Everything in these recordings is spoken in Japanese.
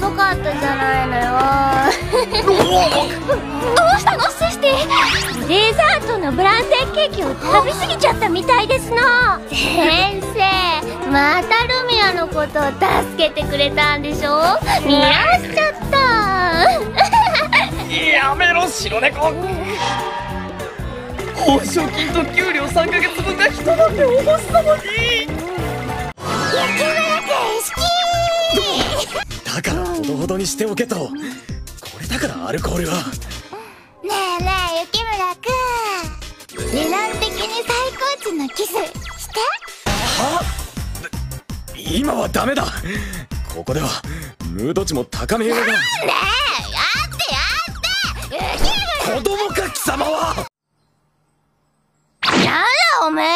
遅かったじゃないのよ。どうしたのシシティデザートのブランデーケーキを食べ過ぎちゃったみたいですの先生またルミアのことを助けてくれたんでしょ？見らしちゃった。やめろ白猫。報奨金と給料3ヶ月分が一晩でお星様にだからほどほどにしておけと。これだからアルコールはねえねえ雪村くん。理論的に最高値のキスして。は？今はダメだ。ここではムード値も高めようが。ねえやってやって。雪子供か貴様は。村なんだおめえ。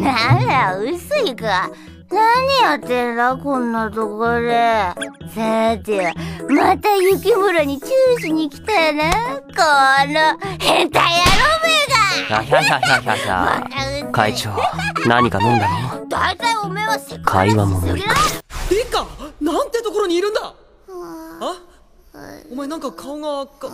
なんだ薄いか何やってんだこんなとこで。さてまた雪村にチューしに来たよなこの変態野郎めが。ひゃひゃひゃひゃひゃひゃ会長何か飲んだの？大体おめえはセク会話も無理。かてかな。んてところにいるんだ？あ？お前なんか顔がか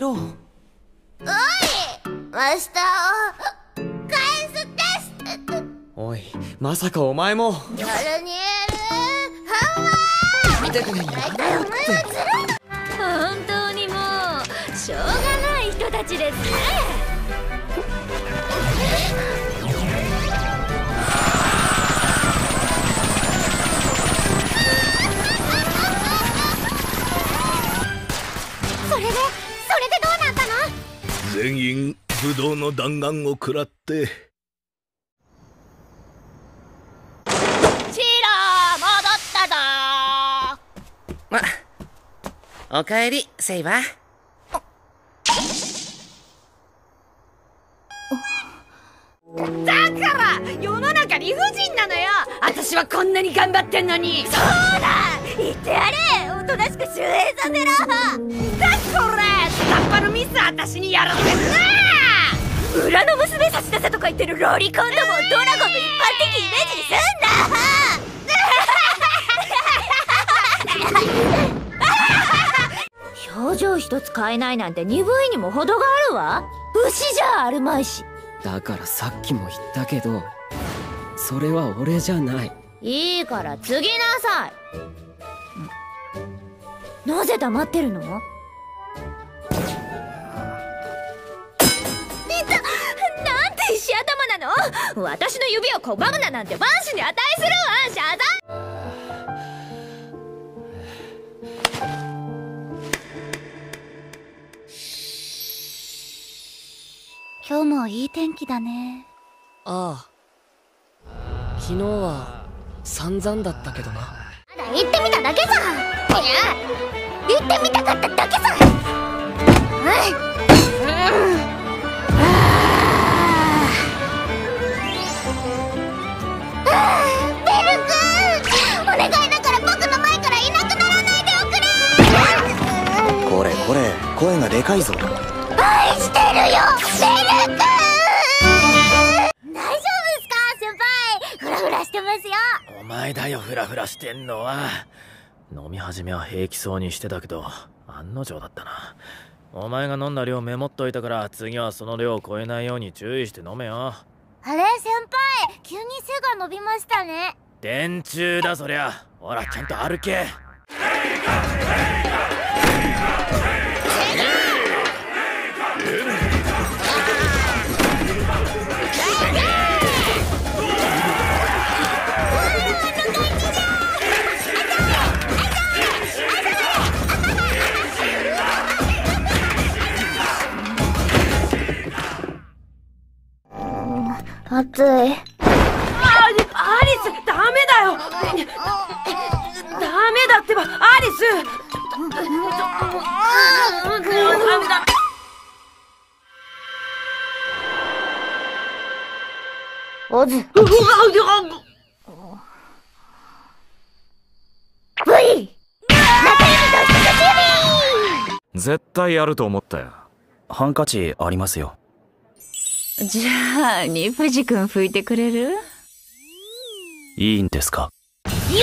ろおいマスターを返すですおいまさかお前も。ヨルニエルハンマーてかね大体お前はずるい本当にもうしょうが全員武道の弾丸を食らって。シーラー戻ったぞ。おかえりセイバー。だから世の中理不尽なのよ。私はこんなに頑張ってんのに。そうだ。言ってやれ。おとなしく周平させろ私にやらせるな裏の娘差し出せとか言ってるロリコンどもをドラゴンの一般的イメージにすんだ表情一つ変えないなんて鈍いにも程があるわ。牛じゃあるまいし。だからさっきも言ったけどそれは俺じゃない。いいから次なさい。なぜ黙ってるの？頭なの？私の指を拒むななんて万死に値するわ。謝罪。今日もいい天気だね。ああ。昨日は散々だったけどな。まだ行ってみただけさ。いや行ってみたかっただけさ。うんいぞ。愛してるよベル君。大丈夫ですか先輩。フラフラしてますよ。お前だよフラフラしてんのは。飲み始めは平気そうにしてたけど案の定だったな。お前が飲んだ量メモっといたから次はその量を超えないように注意して飲めよ。あれ先輩。急に背が伸びましたね。電柱だそりゃ。ほらちゃんと歩け暑い。アリスダメだよ。ダメだってばアリス。ダメだ。絶対やると思ったよ。ハンカチありますよじゃあに藤君拭いてくれる？いいんですか？う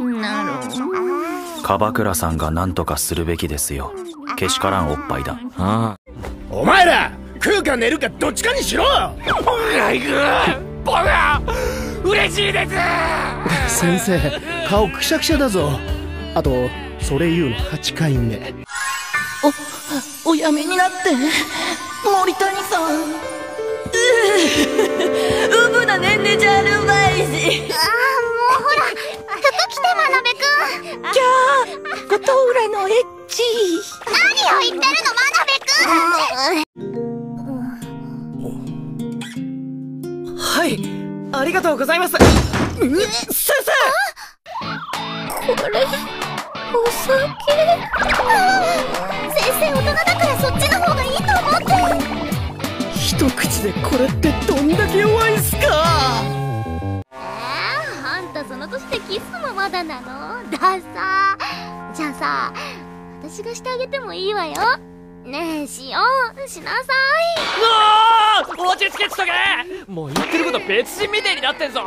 んなる樺倉さんが何とかするべきですよ。けしからんおっぱいだ。あお前ら食うか寝るかどっちかにしろ！先生顔く！しゃく！しゃだぞあとそれ言うの8回目。おやめになって。森谷さん。うぶなねんねじゃるまいしああもうほら服着て真鍋くん。キャー琴浦のエッチ。何を言ってるの真鍋くん。はいありがとうございます。先生。これ？お酒先生大人だからそっちの方がいいと思って。一口でこれってどんだけ弱いんすか？えー、あんたその年でキスもまだなの？ださ。じゃあさ私がしてあげてもいいわよ。ねえしようしなさ落ち着けっつとけ。もう言ってること別人みてえになってんぞ。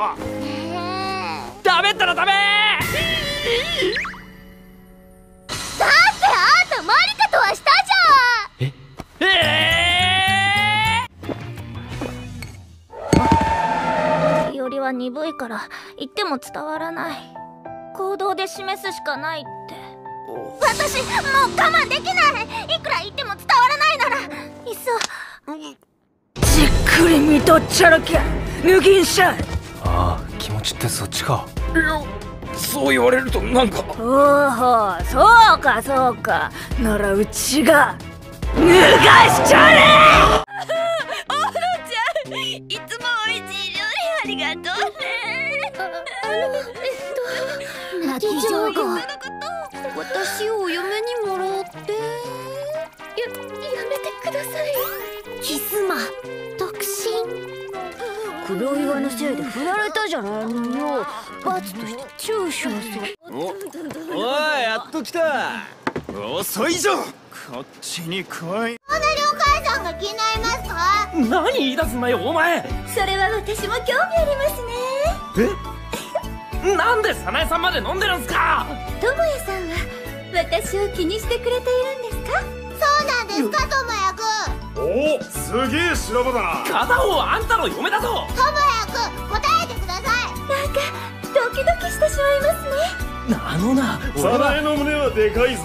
ダメったらダメ鈍いから言っても伝わらない。行動で示すしかないって。私もう我慢できない。いくら言っても伝わらないなら。いっそ。じっくり見とっちゃらけ。抜きんしゃい。ああ気持ちってそっちか。そう言われるとなんか。おおそうかそうか。ならうちが脱がしちゃれ。おのちゃんりがとうね。あのえっと泣き上が私をお嫁にもらって。ややめてください。キスマ独身。黒岩のせいで振られたじゃないのよ。罰としてチューしますおいやっと来た。遅いぞ。こっちに来い。お母さんが気になりますか？何言い出すんだよお前。それは私も興味ありますね。なんで早苗さんまで飲んでるんすか？ともやさんは私を気にしてくれているんですか？そうなんですかともやくん。おすげえ修羅場だな。片方あんたの嫁だぞ。ともやくん答えてください。なんかドキドキしてしまいますね。あのな俺は。の胸はでかいぞ